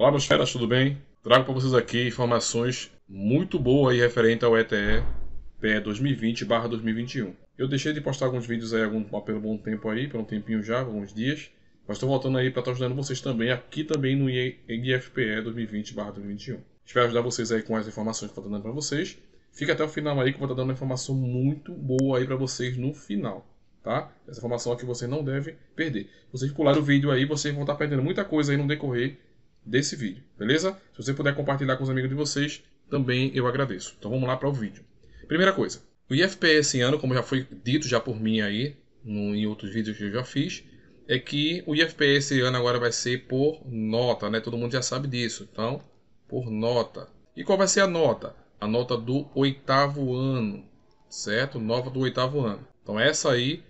Olá meus feras, tudo bem? Trago para vocês aqui informações muito boas aí referente ao ETE PE 2020/2021. Eu deixei de postar alguns vídeos aí algum, pelo bom tempo aí, por um tempinho já, alguns dias, mas estou voltando aí para estar ajudando vocês também aqui também no IFPE 2020/2021. Espero ajudar vocês aí com as informações que estou dando para vocês. Fica até o final aí que eu vou estar dando uma informação muito boa aí para vocês no final tá? Essa informação aqui você não deve perder. Vocês pularem o vídeo aí, vocês vão estar perdendo muita coisa aí no decorrer desse vídeo, beleza? Se você puder compartilhar com os amigos de vocês, também eu agradeço. Então vamos lá para o vídeo. Primeira coisa, o IFPE esse ano, como já foi dito já por mim aí, no, em outros vídeos que eu já fiz, é que o IFPE esse ano agora vai ser por nota, né? Todo mundo já sabe disso. Então, por nota. E qual vai ser a nota? A nota do oitavo ano, certo? Nova do oitavo ano. Então essa aí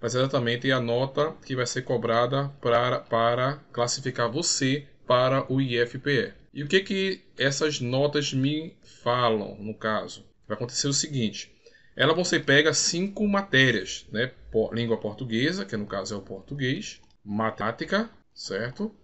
vai ser exatamente a nota que vai ser cobrada para, para classificar você para o IFPE. E o que que essas notas me falam, no caso? Vai acontecer o seguinte, elas vão ser pegas cinco matérias, né? Língua portuguesa, que no caso é o português, matemática, certo?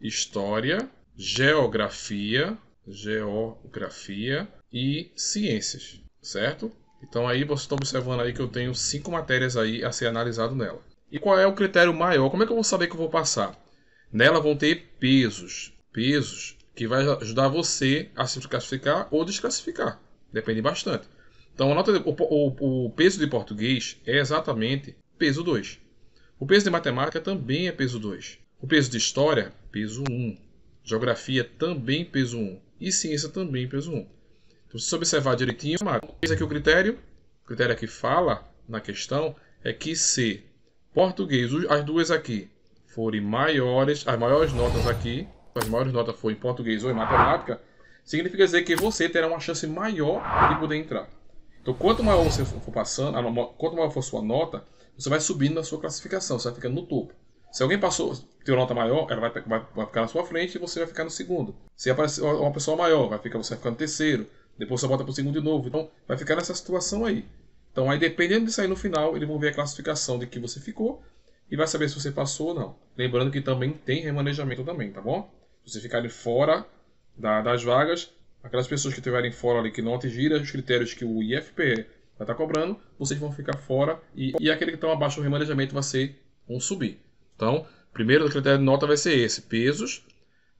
História, geografia, geografia e ciências, certo? Então aí você está observando aí que eu tenho cinco matérias aí a ser analisado nela. E qual é o critério maior? Como é que eu vou saber que eu vou passar? Nela vão ter pesos, pesos que vai ajudar você a se classificar ou desclassificar. Depende bastante. Então o, o, o peso de português é exatamente peso 2. O peso de matemática também é peso 2. O peso de história, peso 1. Geografia também peso 1. E ciência também peso 1. Então, se você observar direitinho, esse aqui é o critério. O critério que fala na questão é que se português, as duas aqui, forem maiores, as maiores notas aqui, as maiores notas forem em português ou em matemática, significa dizer que você terá uma chance maior de poder entrar. Então, quanto maior você for passando, quanto maior for sua nota, você vai subindo na sua classificação, você vai ficando no topo. Se alguém passou, tem uma nota maior, ela vai, vai, vai, ficar na sua frente e você vai ficar no segundo. Se aparecer uma pessoa maior, vai ficar, você vai ficar no terceiro. Depois você volta para o segundo de novo. Então vai ficar nessa situação aí. Então aí dependendo de sair no final, eles vão ver a classificação de que você ficou e vai saber se você passou ou não. Lembrando que também tem remanejamento também, tá bom? Se você ficar fora da, das vagas, aquelas pessoas que estiverem fora ali que não atingiram os critérios que o IFPE vai estar tá cobrando, vocês vão ficar fora e, e aquele que está abaixo do remanejamento vai ser um subir. Então, primeiro critério de nota vai ser esse: pesos,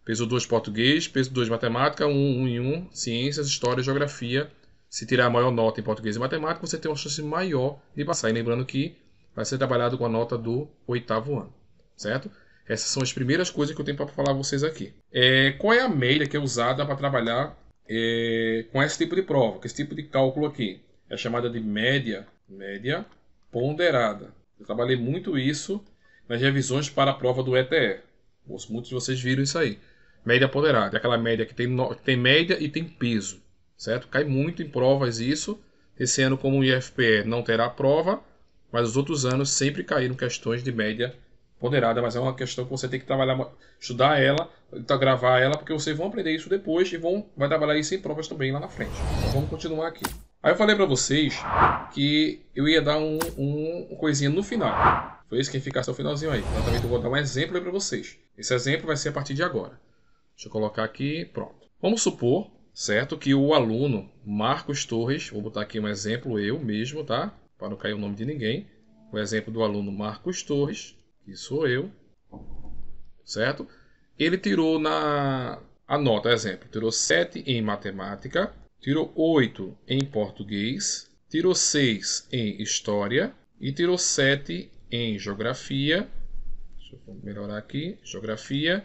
Peso 2 português, peso 2 matemática, 1, 1 em 1, ciências, história geografia. Se tirar a maior nota em português e matemática, você tem uma chance maior de passar. E lembrando que vai ser trabalhado com a nota do oitavo ano, certo? Essas são as primeiras coisas que eu tenho para falar a vocês aqui. É, qual é a média que é usada para trabalhar é, com esse tipo de prova, com esse tipo de cálculo aqui? É chamada de média, média ponderada. Eu trabalhei muito isso nas revisões para a prova do ETE. Muitos de vocês viram isso aí. Média ponderada, é aquela média que tem, tem média e tem peso, certo? Cai muito em provas isso. Esse ano, como o IFPE não terá prova, mas os outros anos sempre caíram questões de média ponderada, mas é uma questão que você tem que trabalhar, estudar ela, então, gravar ela, porque vocês vão aprender isso depois e vão vai trabalhar isso em provas também lá na frente. Então vamos continuar aqui. Aí eu falei para vocês que eu ia dar um, um coisinha no final. Foi isso que fica até o finalzinho aí. Exatamente, eu vou dar um exemplo aí para vocês. Esse exemplo vai ser a partir de agora. Deixa eu colocar aqui, pronto. Vamos supor, certo, que o aluno Marcos Torres, vou botar aqui um exemplo eu mesmo, tá? Para não cair o nome de ninguém. O exemplo do aluno Marcos Torres, que sou eu, certo? Ele tirou na a nota, exemplo, tirou 7 em matemática, tirou 8 em português, tirou 6 em história e tirou 7 em geografia. Deixa eu melhorar aqui, geografia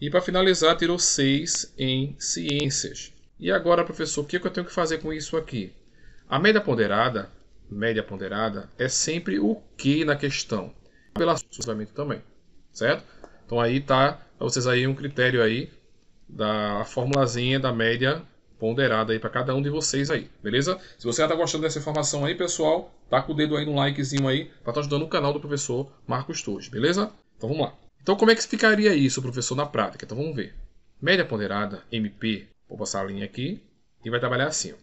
e para finalizar, tirou 6 em ciências. E agora, professor, o que, é que eu tenho que fazer com isso aqui? A média ponderada, média ponderada, é sempre o que na questão. Pela suplemento também, certo? Então aí tá para vocês aí um critério aí da formulazinha da média ponderada aí para cada um de vocês aí, beleza? Se você já está gostando dessa informação aí, pessoal, tá com o dedo aí no likezinho aí para estar tá ajudando o canal do professor Marcos Torres, beleza? Então vamos lá. Então, como é que ficaria isso, professor, na prática? Então, vamos ver. Média ponderada, MP, vou passar a linha aqui, e vai trabalhar assim. Ó.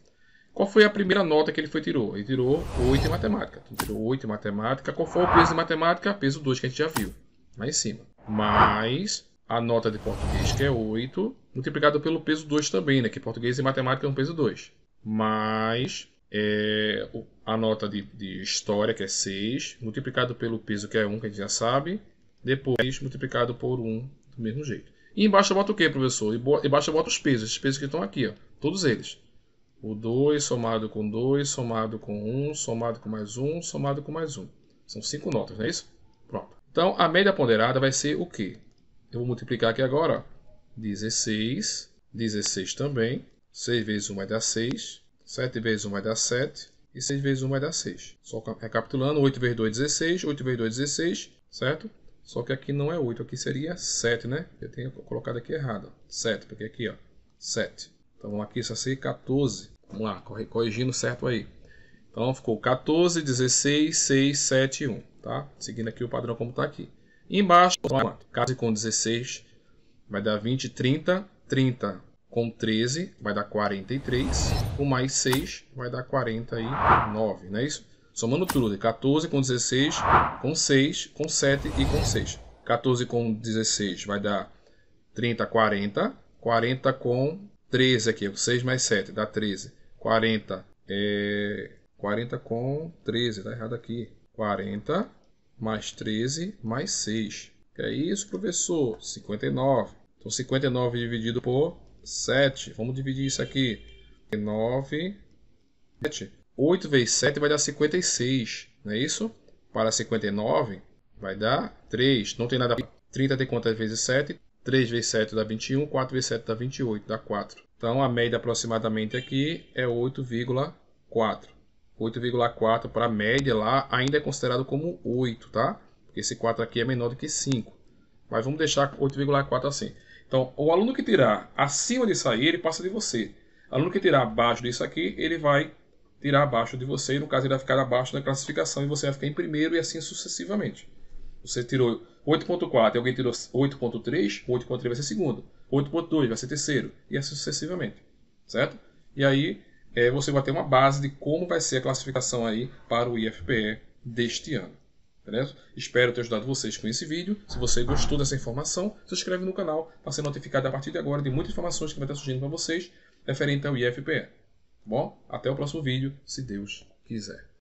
Qual foi a primeira nota que ele foi tirou? Ele tirou 8 em matemática. Então, tirou 8 em matemática. Qual foi o peso de matemática? Peso 2, que a gente já viu, lá em cima. Mais a nota de português, que é 8, multiplicado pelo peso 2 também, né? Que português e matemática é um peso 2. Mais é, a nota de, de, história, que é 6, multiplicado pelo peso, que é 1, que a gente já sabe. Depois multiplicado por 1, do mesmo jeito. E embaixo eu boto o que, professor? Embaixo eu boto os pesos, esses pesos que estão aqui, ó, todos eles. O 2 somado com 2, somado com 1, somado com mais 1, somado com mais 1. São 5 notas, não é isso? Pronto. Então, a média ponderada vai ser o quê? Eu vou multiplicar aqui agora, ó. 16, 16 também. 6 vezes 1 vai dar 6. 7 vezes 1 vai dar 7. E 6 vezes 1 vai dar 6. Só recapitulando, 8 vezes 2, 16. 8 vezes 2, 16. Certo? Só que aqui não é 8, aqui seria 7, né? Eu tenho colocado aqui errado. 7, porque aqui, ó, 7. Então aqui só ser 14. Vamos lá, corrigindo certo aí. Então ficou 14, 16, 6, 7 1, tá? Seguindo aqui o padrão como está aqui. Embaixo, 14 com 16 vai dar 20, 30. 30 com 13 vai dar 43. Com mais 6 vai dar 49, não é isso? Somando tudo, 14 com 16, com 6, com 7 e com 6. 14 com 16 vai dar 30, 40. 40 com 13 aqui, 6 mais 7 dá 13. 40 é 40 com 13, tá errado aqui. 40 mais 13 mais 6. Que é isso, professor? 59. Então 59 dividido por 7. Vamos dividir isso aqui. 9, 7. 8 vezes 7 vai dar 56, não é isso? Para 59 vai dar 3. Não tem nada. 30 tem quantas vezes 7? 3 vezes 7 dá 21, 4 vezes 7 dá 28, dá 4. Então a média aproximadamente aqui é 8,4. 8,4 para a média lá ainda é considerado como 8, tá? Porque esse 4 aqui é menor do que 5. Mas vamos deixar 8,4 assim. Então, o aluno que tirar acima disso aí, ele passa de você. O aluno que tirar abaixo disso aqui, ele vai tirar abaixo de você, e no caso ele vai ficar abaixo da classificação e você vai ficar em primeiro e assim sucessivamente. Você tirou 8.4 e alguém tirou 8.3, 8.3 vai ser segundo, 8.2 vai ser terceiro e assim sucessivamente, certo? E aí é, você vai ter uma base de como vai ser a classificação aí para o IFPE deste ano. Beleza? Espero ter ajudado vocês com esse vídeo. Se você gostou dessa informação, se inscreve no canal para ser notificado a partir de agora de muitas informações que vai estar surgindo para vocês referente ao IFPE. Bom, até o próximo vídeo, se Deus quiser.